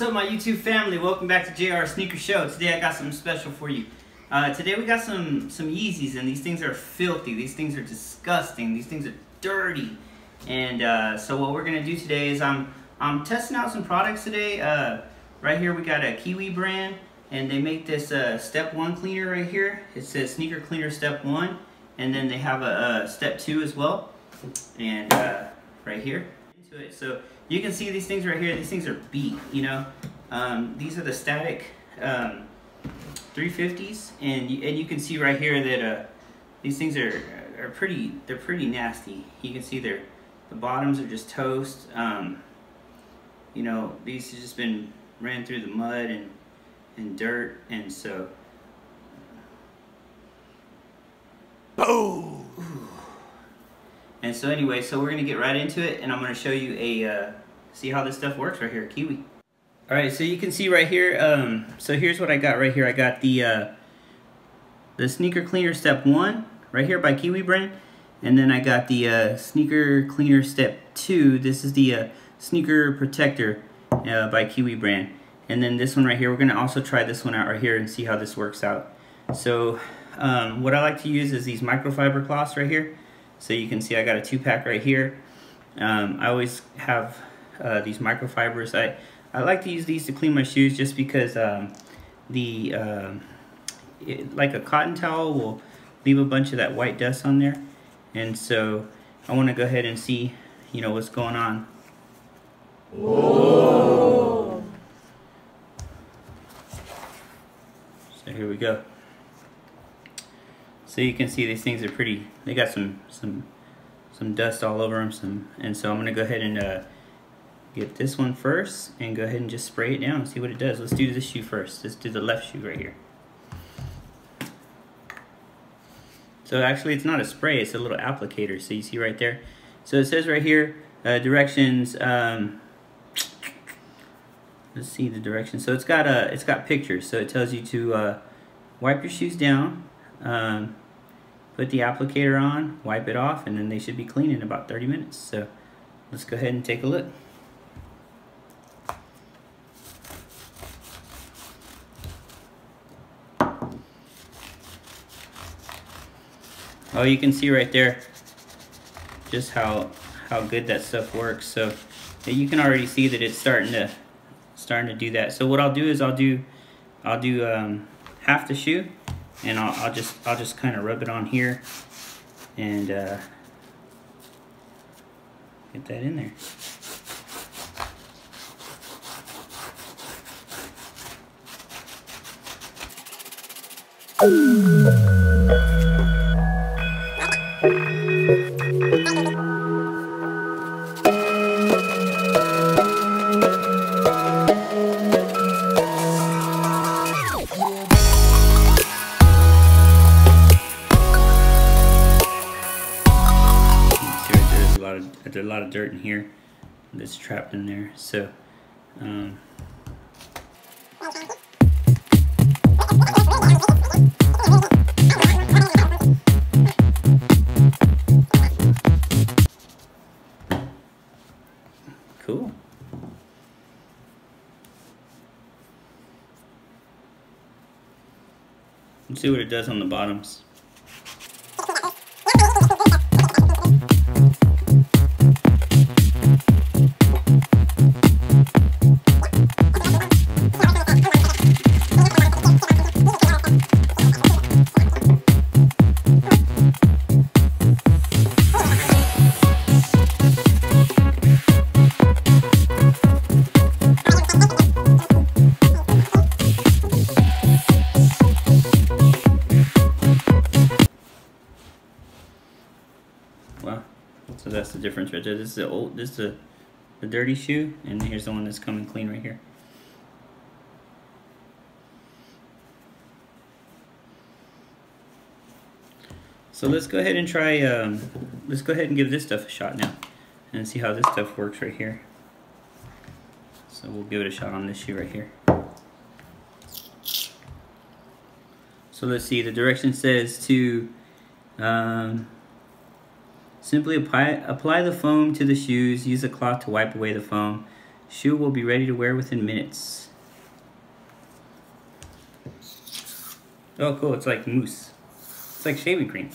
What's up, my YouTube family? Welcome back to JR Sneaker Show. Today I got something special for you. Uh, today we got some some Yeezys, and these things are filthy. These things are disgusting. These things are dirty. And uh, so what we're gonna do today is I'm I'm testing out some products today. Uh, right here we got a Kiwi brand, and they make this uh, Step One cleaner right here. It says Sneaker Cleaner Step One, and then they have a, a Step Two as well. And uh, right here into it. So you can see these things right here. These things are beat, you know. Um, these are the static um, 350s, and you, and you can see right here that uh, these things are are pretty. They're pretty nasty. You can see they're the bottoms are just toast. Um, you know, these have just been ran through the mud and and dirt, and so. Boom! And so anyway, so we're gonna get right into it, and I'm gonna show you a uh, see how this stuff works right here, Kiwi. All right, so you can see right here. Um, so here's what I got right here. I got the uh, the sneaker cleaner step one right here by Kiwi brand, and then I got the uh, sneaker cleaner step two. This is the uh, sneaker protector uh, by Kiwi brand, and then this one right here. We're gonna also try this one out right here and see how this works out. So um, what I like to use is these microfiber cloths right here. So you can see I got a two pack right here. Um, I always have uh, these microfibers. I, I like to use these to clean my shoes just because um, the uh, it, like a cotton towel will leave a bunch of that white dust on there. And so I want to go ahead and see, you know, what's going on. Whoa. So here we go. So you can see these things are pretty, they got some some some dust all over them. Some, and so I'm gonna go ahead and uh, get this one first and go ahead and just spray it down and see what it does. Let's do this shoe first. Let's do the left shoe right here. So actually it's not a spray, it's a little applicator. So you see right there. So it says right here, uh, directions, um, let's see the directions. So it's got a, uh, it's got pictures. So it tells you to uh, wipe your shoes down, um, put the applicator on, wipe it off, and then they should be clean in about 30 minutes. So let's go ahead and take a look. Oh, you can see right there just how how good that stuff works. So you can already see that it's starting to starting to do that. So what I'll do is I'll do I'll do um, half the shoe and I'll, I'll just I'll just kind of rub it on here and uh, get that in there. That's trapped in there. So, um, cool. Let's see what it does on the bottoms. That's the difference right there. This is the old, this is the, the dirty shoe, and here's the one that's coming clean right here. So let's go ahead and try, um, let's go ahead and give this stuff a shot now and see how this stuff works right here. So we'll give it a shot on this shoe right here. So let's see, the direction says to um, Simply apply, apply the foam to the shoes. Use a cloth to wipe away the foam. Shoe will be ready to wear within minutes. Oh, cool. It's like mousse. It's like shaving cream.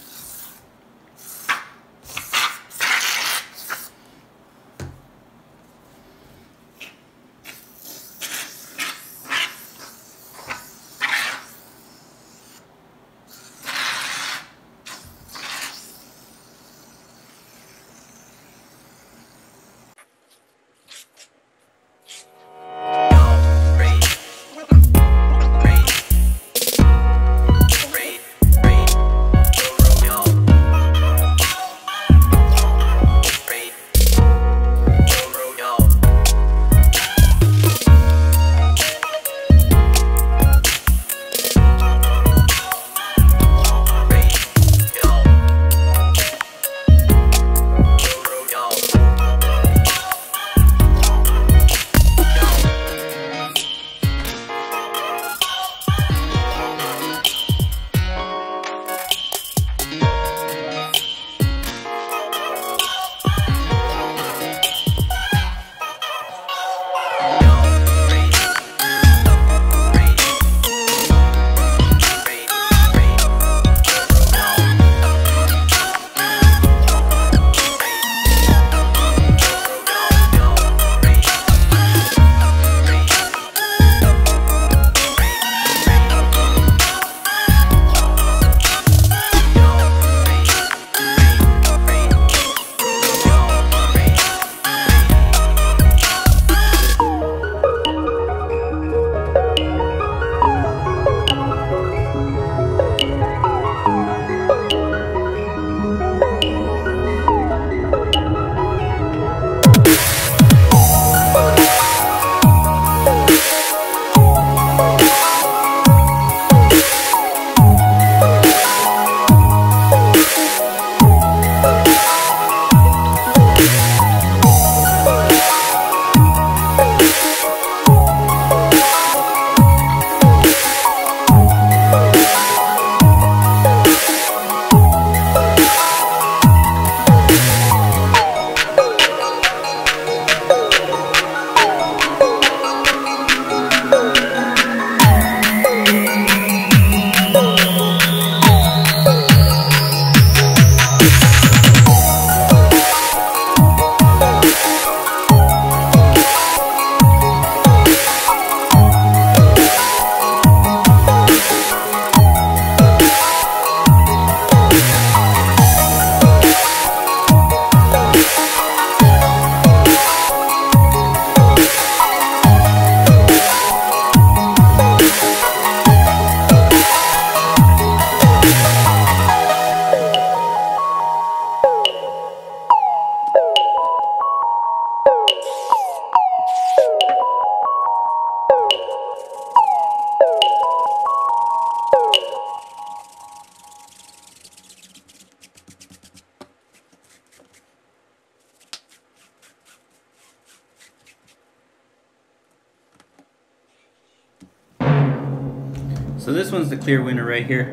So this one's the clear winner right here.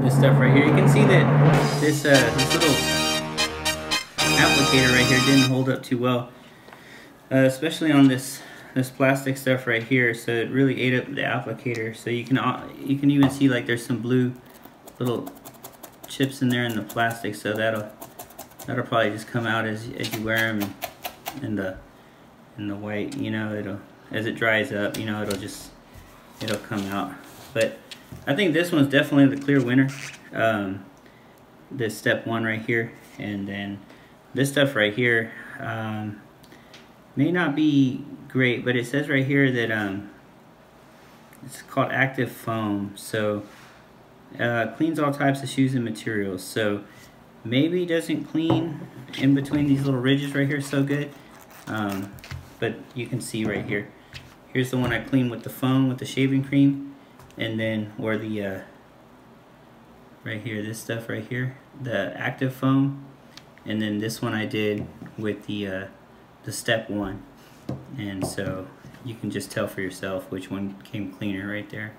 This stuff right here. You can see that this, uh, this little applicator right here didn't hold up too well. Uh, especially on this this plastic stuff right here. So it really ate up the applicator. So you can uh, you can even see like there's some blue little chips in there in the plastic. So that'll that'll probably just come out as, as you wear them in the in the white. You know, it'll as it dries up. You know, it'll just it'll come out. But I think this one's definitely the clear winner. Um, this step one right here. And then this stuff right here um, may not be great, but it says right here that um, it's called active foam. So uh, cleans all types of shoes and materials. So maybe doesn't clean in between these little ridges right here so good. Um, but you can see right here. Here's the one I cleaned with the foam with the shaving cream and then or the uh, right here this stuff right here the active foam. And then this one I did with the uh, the step one. And so you can just tell for yourself which one came cleaner right there.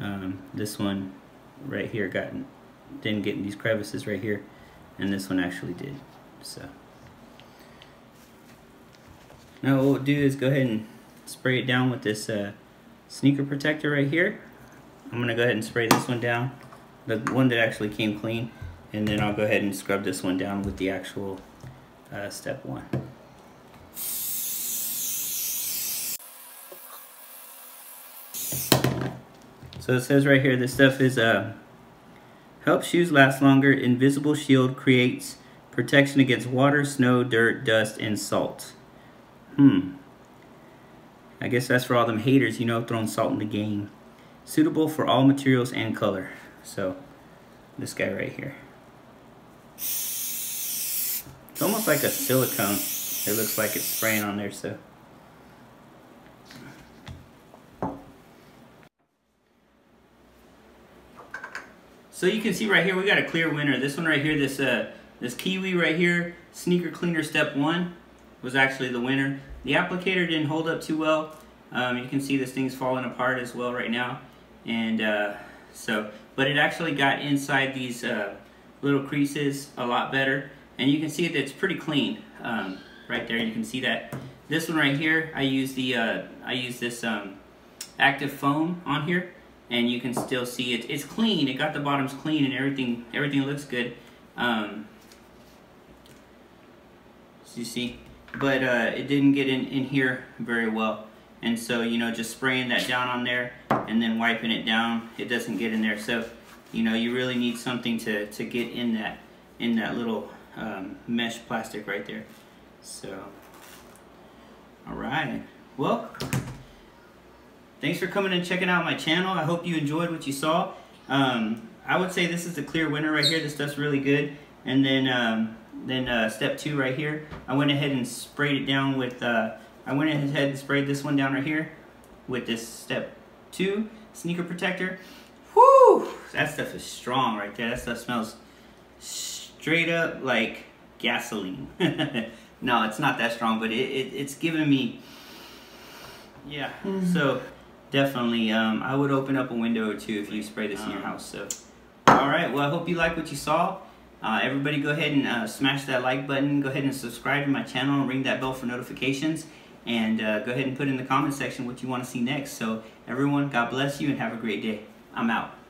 Um, this one right here got didn't get in these crevices right here. And this one actually did so. Now what we'll do is go ahead and spray it down with this uh, sneaker protector right here. I'm gonna go ahead and spray this one down, the one that actually came clean, and then I'll go ahead and scrub this one down with the actual uh, step one. So it says right here, this stuff is uh, helps shoes last longer. Invisible shield creates protection against water, snow, dirt, dust, and salt. Hmm. I guess that's for all them haters, you know, throwing salt in the game. Suitable for all materials and color. So, this guy right here. It's almost like a silicone. It looks like it's spraying on there, so. So you can see right here, we got a clear winner. This one right here, this uh, this Kiwi right here, Sneaker Cleaner Step 1, was actually the winner. The applicator didn't hold up too well. Um, you can see this thing's falling apart as well right now. And uh, so, but it actually got inside these uh, little creases a lot better. And you can see that it's pretty clean. Um, right there, you can see that. This one right here, I use the uh, I use this um, active foam on here and you can still see it. It's clean. It got the bottoms clean and everything. Everything looks good. Um, so you see, but uh, it didn't get in in here very well. And so you know, just spraying that down on there and then wiping it down, it doesn't get in there. So you know, you really need something to to get in that in that little um, mesh plastic right there. So, all right. Well, Thanks for coming and checking out my channel. I hope you enjoyed what you saw. Um, I would say this is the clear winner right here. This stuff's really good. And then um, then uh, step two right here, I went ahead and sprayed it down with, uh, I went ahead and sprayed this one down right here with this step two sneaker protector. Whoo! That stuff is strong right there. That stuff smells straight up like gasoline. no, it's not that strong, but it, it it's giving me, yeah. Mm -hmm. So definitely, um, I would open up a window or two if you spray this in your house. So, all right. Well, I hope you like what you saw. Uh, everybody go ahead and uh, smash that like button. Go ahead and subscribe to my channel and ring that bell for notifications. And uh, go ahead and put in the comment section what you want to see next. So everyone, God bless you and have a great day. I'm out.